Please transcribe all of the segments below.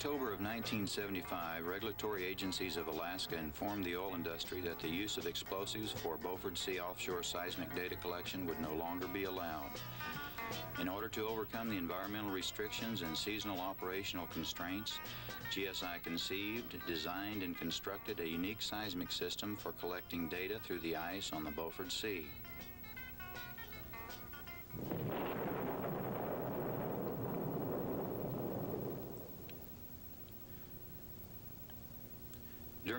October of 1975, regulatory agencies of Alaska informed the oil industry that the use of explosives for Beaufort Sea offshore seismic data collection would no longer be allowed. In order to overcome the environmental restrictions and seasonal operational constraints, GSI conceived, designed, and constructed a unique seismic system for collecting data through the ice on the Beaufort Sea.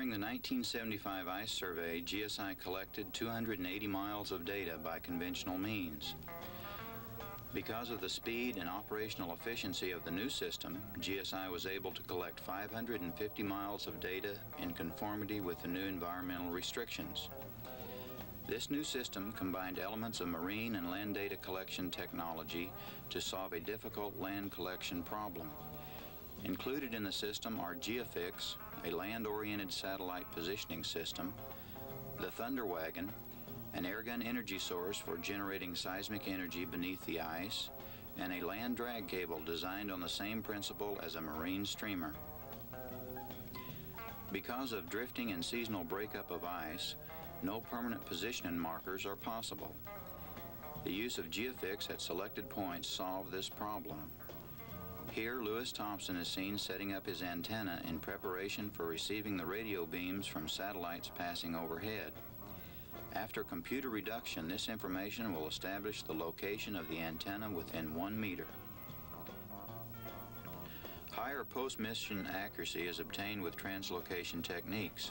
During the 1975 ice survey, GSI collected 280 miles of data by conventional means. Because of the speed and operational efficiency of the new system, GSI was able to collect 550 miles of data in conformity with the new environmental restrictions. This new system combined elements of marine and land data collection technology to solve a difficult land collection problem. Included in the system are GeoFix, a land-oriented satellite positioning system, the Thunder Wagon, an airgun energy source for generating seismic energy beneath the ice, and a land drag cable designed on the same principle as a marine streamer. Because of drifting and seasonal breakup of ice, no permanent position markers are possible. The use of geofix at selected points solved this problem. Here, Lewis Thompson is seen setting up his antenna in preparation for receiving the radio beams from satellites passing overhead. After computer reduction, this information will establish the location of the antenna within one meter. Higher post-mission accuracy is obtained with translocation techniques.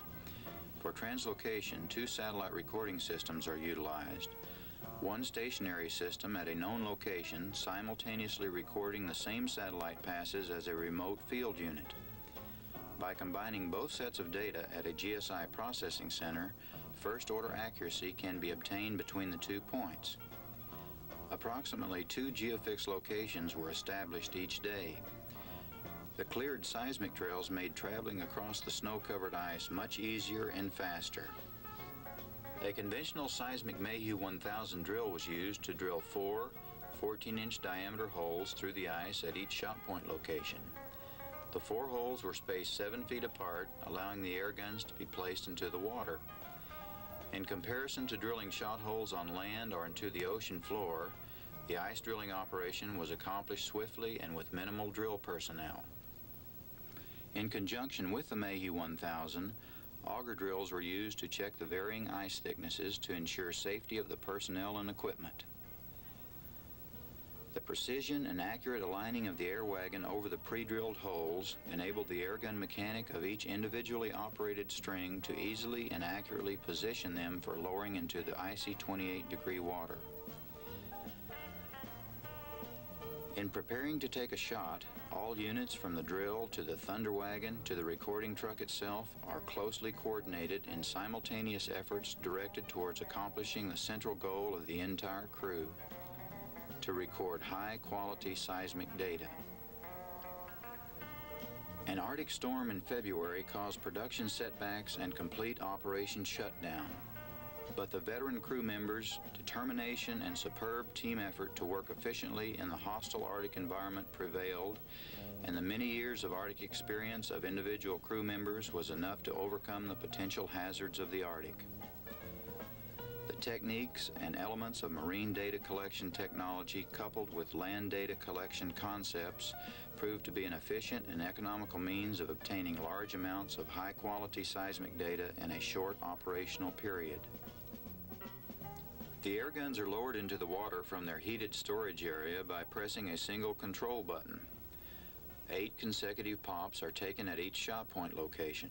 For translocation, two satellite recording systems are utilized. One stationary system at a known location simultaneously recording the same satellite passes as a remote field unit. By combining both sets of data at a GSI processing center, first order accuracy can be obtained between the two points. Approximately two geofix locations were established each day. The cleared seismic trails made traveling across the snow-covered ice much easier and faster. A conventional seismic Mayhew 1000 drill was used to drill four 14-inch diameter holes through the ice at each shot point location. The four holes were spaced seven feet apart, allowing the air guns to be placed into the water. In comparison to drilling shot holes on land or into the ocean floor, the ice drilling operation was accomplished swiftly and with minimal drill personnel. In conjunction with the Mayhew 1000, auger drills were used to check the varying ice thicknesses to ensure safety of the personnel and equipment. The precision and accurate aligning of the air wagon over the pre-drilled holes enabled the airgun mechanic of each individually operated string to easily and accurately position them for lowering into the icy 28 degree water. In preparing to take a shot, all units from the drill to the thunder wagon to the recording truck itself are closely coordinated in simultaneous efforts directed towards accomplishing the central goal of the entire crew to record high-quality seismic data. An Arctic storm in February caused production setbacks and complete operation shutdown. But the veteran crew members' determination and superb team effort to work efficiently in the hostile Arctic environment prevailed, and the many years of Arctic experience of individual crew members was enough to overcome the potential hazards of the Arctic The techniques and elements of marine data collection technology coupled with land data collection concepts proved to be an efficient and economical means of obtaining large amounts of high-quality seismic data in a short operational period. The air guns are lowered into the water from their heated storage area by pressing a single control button. Eight consecutive pops are taken at each shot point location.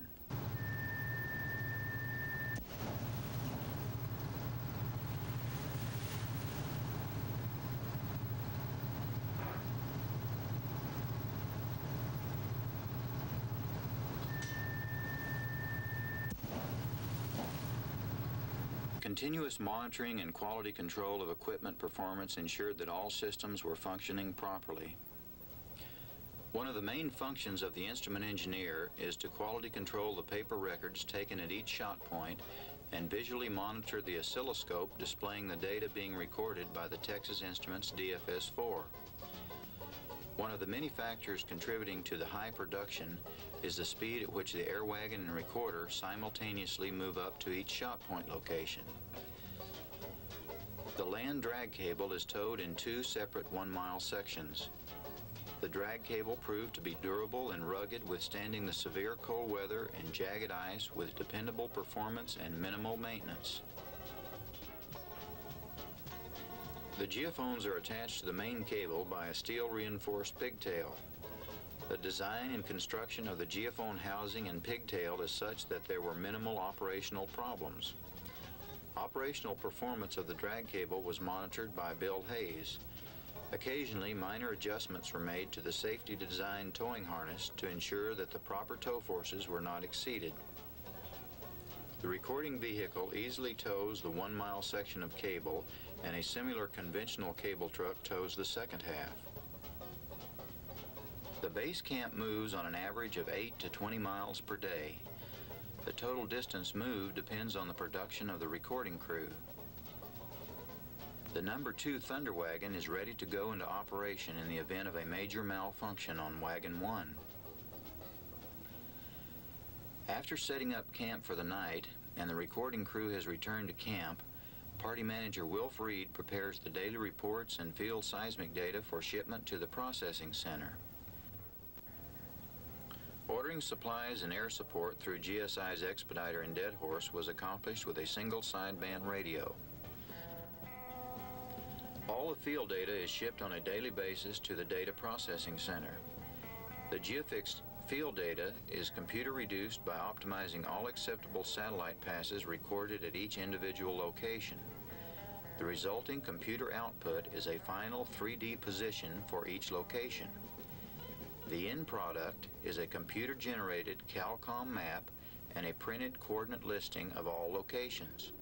Continuous monitoring and quality control of equipment performance ensured that all systems were functioning properly. One of the main functions of the instrument engineer is to quality control the paper records taken at each shot point and visually monitor the oscilloscope displaying the data being recorded by the Texas Instruments DFS-4. One of the many factors contributing to the high production is the speed at which the air wagon and recorder simultaneously move up to each shot point location. The land drag cable is towed in two separate one-mile sections. The drag cable proved to be durable and rugged, withstanding the severe cold weather and jagged ice with dependable performance and minimal maintenance. The geophones are attached to the main cable by a steel reinforced pigtail. The design and construction of the geophone housing and pigtail is such that there were minimal operational problems. Operational performance of the drag cable was monitored by Bill Hayes. Occasionally, minor adjustments were made to the safety design towing harness to ensure that the proper tow forces were not exceeded. The recording vehicle easily tows the one mile section of cable and a similar conventional cable truck tows the second half. The base camp moves on an average of 8 to 20 miles per day. The total distance moved depends on the production of the recording crew. The number 2 Thunder Wagon is ready to go into operation in the event of a major malfunction on Wagon 1. After setting up camp for the night and the recording crew has returned to camp, Party Manager Wilf Reed prepares the daily reports and field seismic data for shipment to the processing center. Ordering supplies and air support through GSI's Expediter and Deadhorse was accomplished with a single sideband radio. All the field data is shipped on a daily basis to the Data Processing Center. The Geofix field data is computer reduced by optimizing all acceptable satellite passes recorded at each individual location. The resulting computer output is a final 3D position for each location. The end product is a computer-generated CalComp map and a printed coordinate listing of all locations.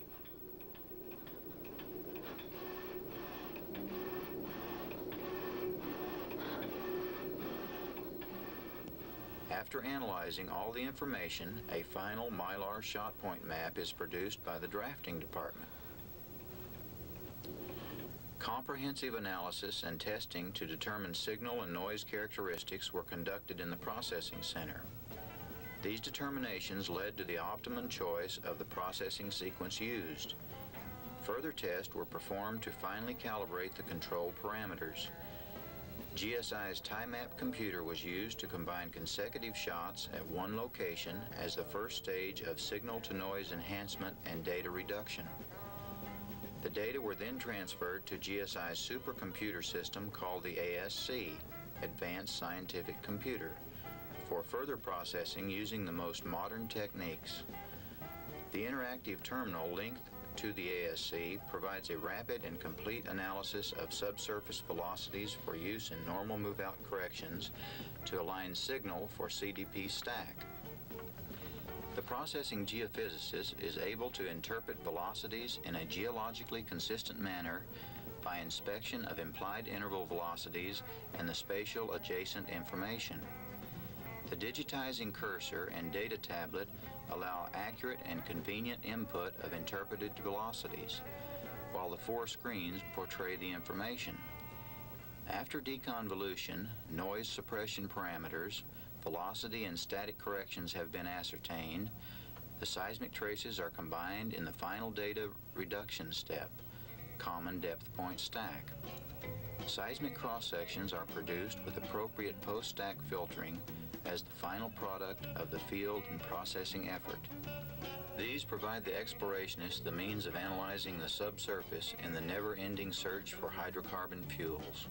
After analyzing all the information, a final Mylar shot point map is produced by the drafting department. Comprehensive analysis and testing to determine signal and noise characteristics were conducted in the processing center. These determinations led to the optimum choice of the processing sequence used. Further tests were performed to finally calibrate the control parameters. GSI's TIMAP computer was used to combine consecutive shots at one location as the first stage of signal-to-noise enhancement and data reduction. The data were then transferred to GSI's supercomputer system called the ASC, Advanced Scientific Computer, for further processing using the most modern techniques. The interactive terminal linked to the ASC provides a rapid and complete analysis of subsurface velocities for use in normal move-out corrections to align signal for CDP stack. The processing geophysicist is able to interpret velocities in a geologically consistent manner by inspection of implied interval velocities and the spatial adjacent information. The digitizing cursor and data tablet allow accurate and convenient input of interpreted velocities, while the four screens portray the information. After deconvolution, noise suppression parameters, velocity and static corrections have been ascertained, the seismic traces are combined in the final data reduction step, common depth point stack. Seismic cross-sections are produced with appropriate post-stack filtering as the final product of the field and processing effort. These provide the explorationist the means of analyzing the subsurface in the never-ending search for hydrocarbon fuels.